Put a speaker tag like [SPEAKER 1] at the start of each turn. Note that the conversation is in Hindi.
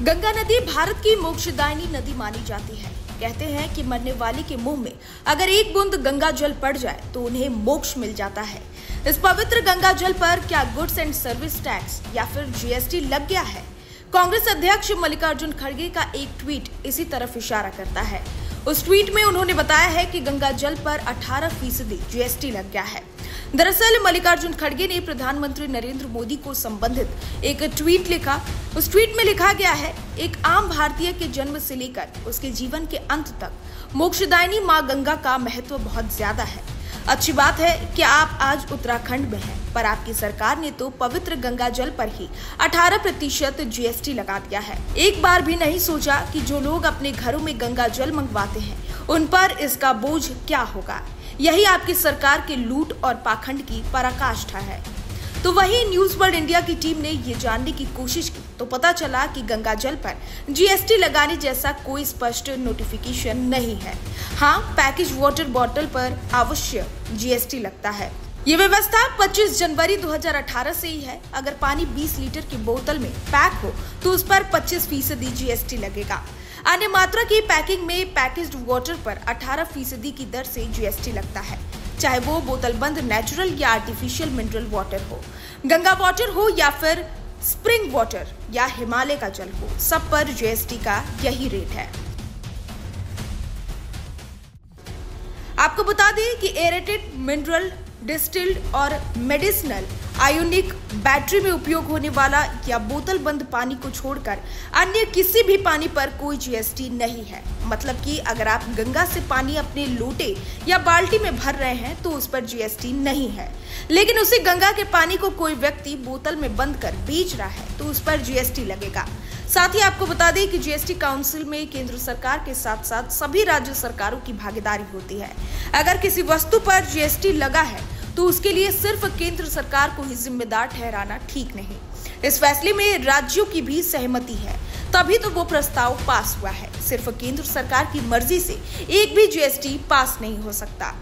[SPEAKER 1] गंगा नदी भारत की मोक्षदायिनी नदी मानी जाती है। कहते हैं कि मरने वाले के मुँह में अगर एक बूंद गंगा जल पड़ जाए तो उन्हें मोक्ष मिल जाता है। इस पवित्र गंगा जल पर क्या गुड्स एंड सर्विस टैक्स या फिर जीएसटी लग गया है? कांग्रेस अध्यक्ष मल्लिकार्जुन खड़गे का एक ट्वीट इसी तरफ़ इशारा करता है। उस ट्वीट में उन्होंने बताया है कि गंगा जल पर 18 फ़ीसदी जीएसटी लग गया है। दरअसल मल्लिकार्जुन खड़गे ने प्रधानमंत्री नरेंद्र मोदी को संबंधित एक ट्वीट लिखा। उस ट्वीट में लिखा गया है एक आम भारतीय के जन्म से लेकर उसके जीवन के अंत तक मोक्षदायिनी माँ गंगा का महत्व बहुत ज़्यादा है। अच्छी बात है कि आप आज उत्तराखंड में हैं, पर आपकी सरकार ने तो पवित्र गंगा जल पर ही 18 प्रतिशत जीएसटी लगा दिया है। एक बार भी नहीं सोचा कि जो लोग अपने घरों में गंगा जल मंगवाते हैं उन पर इसका बोझ क्या होगा। यही आपकी सरकार के लूट और पाखंड की पराकाष्ठा है। तो वही न्यूज़ वर्ल्ड इंडिया की टीम ने ये जानने की कोशिश की। तो पता चला कि गंगा जल पर जीएसटी लगाने जैसा कोई स्पष्ट नोटिफिकेशन नहीं है। हाँ पैकेज वाटर बॉटल पर अवश्य जीएसटी लगता है। ये व्यवस्था 25 जनवरी 2018 से ही है। अगर पानी 20 लीटर की बोतल में पैक हो तो उस पर 25 फ़ीसदी जीएसटी लगेगा। अन्य मात्रा की पैकिंग में पैकेज्ड वाटर पर 18 फ़ीसदी की दर से जीएसटी लगता है। चाहे वो बोतल बंद नेचुरल या आर्टिफिशियल मिनरल वाटर हो। गंगा वाटर हो या फिर स्प्रिंग वाटर या हिमालय का जल हो, सब पर जीएसटी का यही रेट है। आपको बता दें कि एरेटेड मिनरल डिस्टिल्ड और मेडिसिनल आयोनिक बैटरी में उपयोग होने वाला या बोतल बंद पानी को छोड़कर अन्य किसी भी पानी पर कोई जीएसटी नहीं है। मतलब कि अगर आप गंगा से पानी अपने लोटे या बाल्टी में भर रहे हैं तो उस पर जीएसटी नहीं है। लेकिन उसी गंगा के पानी को कोई व्यक्ति बोतल में बंद कर बेच रहा है तो उस पर जीएसटी लगेगा। साथ ही आपको बता दें कि जीएसटी काउंसिल में केंद्र सरकार के साथ साथ सभी राज्य सरकारों की भागीदारी होती है। अगर किसी वस्तु पर जीएसटी लगा है तो उसके लिए सिर्फ़ केंद्र सरकार को ही जिम्मेदार ठहराना ठीक नहीं। इस फैसले में राज्यों की भी सहमति है। तभी तो वो प्रस्ताव पास हुआ है। सिर्फ़ केंद्र सरकार की मर्ज़ी से एक भी जीएसटी पास नहीं हो सकता।